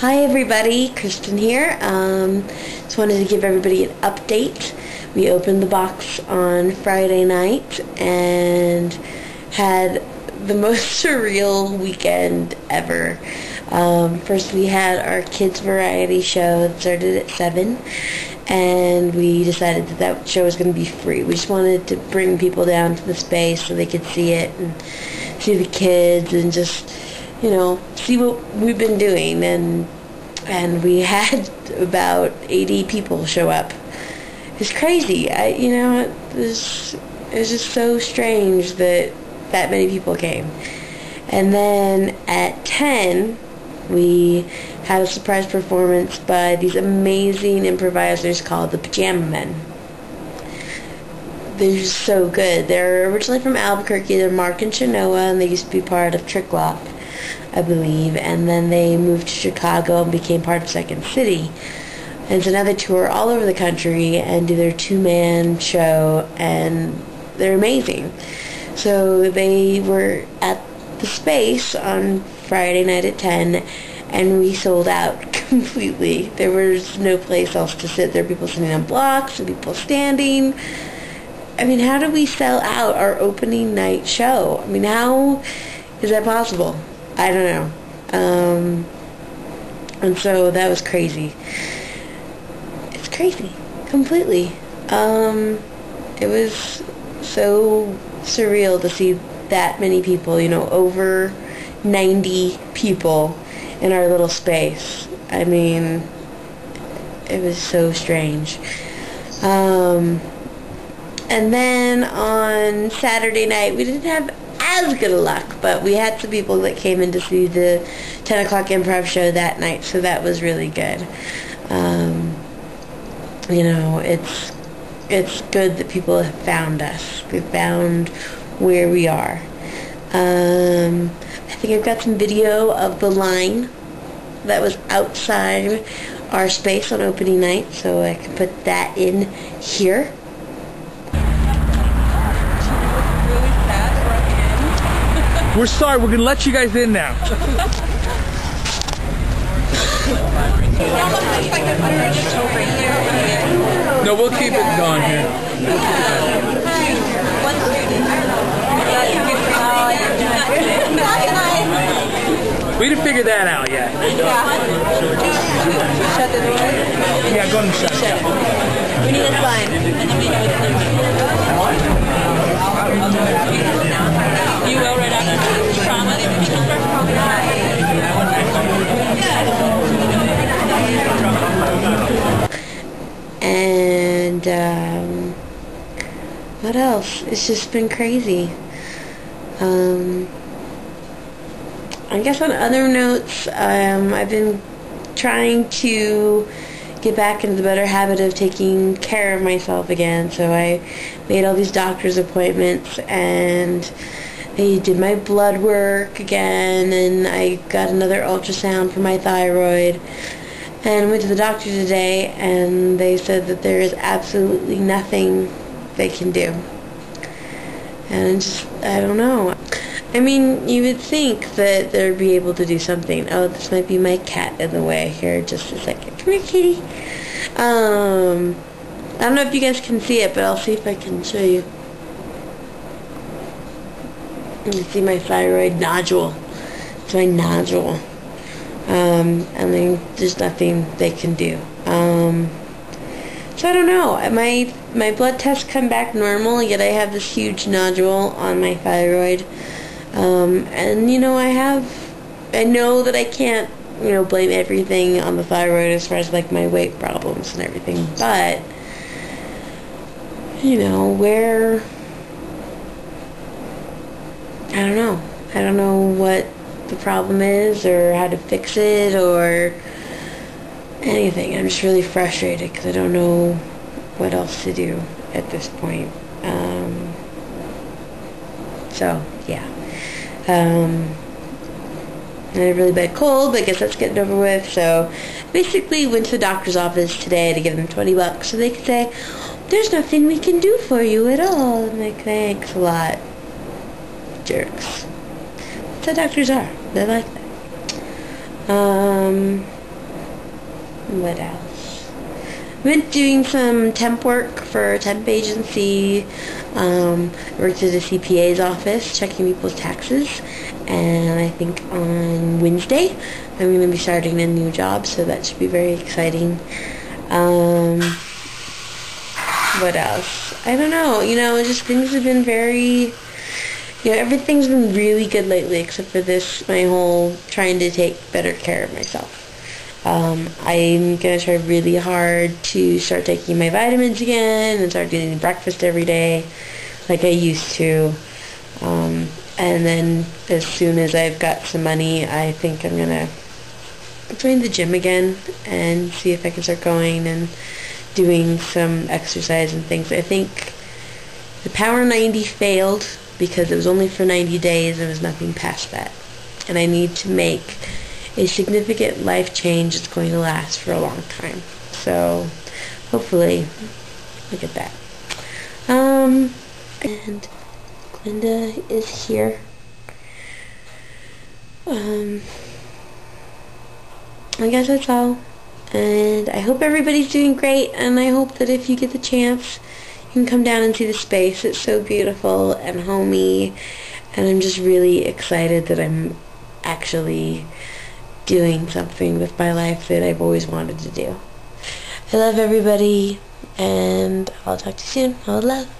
Hi everybody, Kristin here. Um, just wanted to give everybody an update. We opened the box on Friday night and had the most surreal weekend ever. Um, first we had our kids variety show that started at 7 and we decided that that show was going to be free. We just wanted to bring people down to the space so they could see it and see the kids and just you know, see what we've been doing and and we had about 80 people show up. It's crazy. I, you know, it was, it was just so strange that that many people came. And then at 10, we had a surprise performance by these amazing improvisers called the Pajama Men. They're just so good. They're originally from Albuquerque. They're Mark and Shenoa, and they used to be part of Tricklock. I believe, and then they moved to Chicago and became part of Second City. And it's another tour all over the country and do their two-man show, and they're amazing. So they were at the space on Friday night at 10, and we sold out completely. There was no place else to sit. There were people sitting on blocks and people standing. I mean, how do we sell out our opening night show? I mean, how is that possible? I don't know. Um, and so that was crazy. It's crazy. Completely. Um, it was so surreal to see that many people, you know, over 90 people in our little space. I mean, it was so strange. Um, and then on Saturday night, we didn't have as good luck, but we had some people that came in to see the 10 o'clock improv show that night, so that was really good. Um, you know, it's it's good that people have found us. We've found where we are. Um, I think I've got some video of the line that was outside our space on opening night, so I can put that in here. We're sorry, we're gonna let you guys in now. no, we'll keep it going here. We didn't figure that out yet. Shut the door. Yeah, go ahead and shut it. We need a sign. And um, what else? It's just been crazy. Um, I guess on other notes, um, I've been trying to get back into the better habit of taking care of myself again. So I made all these doctor's appointments and they did my blood work again and I got another ultrasound for my thyroid and went to the doctor today and they said that there is absolutely nothing they can do. And just, I don't know. I mean, you would think that they'd be able to do something. Oh, this might be my cat in the way. Here, just a second. Come here, kitty. Um, I don't know if you guys can see it, but I'll see if I can show you. You see my thyroid nodule. It's my nodule. Um, and then there's nothing they can do. Um, so I don't know. My my blood tests come back normal, yet I have this huge nodule on my thyroid. Um, and you know, I have, I know that I can't, you know, blame everything on the thyroid as far as like my weight problems and everything, but you know, where I don't know. I don't know what the problem is or how to fix it or anything. I'm just really frustrated because I don't know what else to do at this point. Um, so, yeah. Um, I had a really bad cold, but I guess that's getting over with. So, basically went to the doctor's office today to give them 20 bucks so they could say, there's nothing we can do for you at all. I'm like, thanks a lot. Jerks. That's how doctors are. They're like that. Um, what else? I've been doing some temp work for a temp agency. Um, worked at a CPA's office checking people's taxes. And I think on Wednesday I'm going to be starting a new job, so that should be very exciting. Um, what else? I don't know. You know, just things have been very know, everything's been really good lately except for this, my whole trying to take better care of myself. Um, I'm going to try really hard to start taking my vitamins again and start getting breakfast every day like I used to. Um, and then as soon as I've got some money, I think I'm going to join the gym again and see if I can start going and doing some exercise and things. I think the Power 90 failed because it was only for 90 days and was nothing past that. And I need to make a significant life change that's going to last for a long time. So hopefully, look at that. Um, and Glinda is here. Um, I guess that's all. And I hope everybody's doing great, and I hope that if you get the chance, you can come down and see the space. It's so beautiful and homey, and I'm just really excited that I'm actually doing something with my life that I've always wanted to do. I love everybody, and I'll talk to you soon. All love.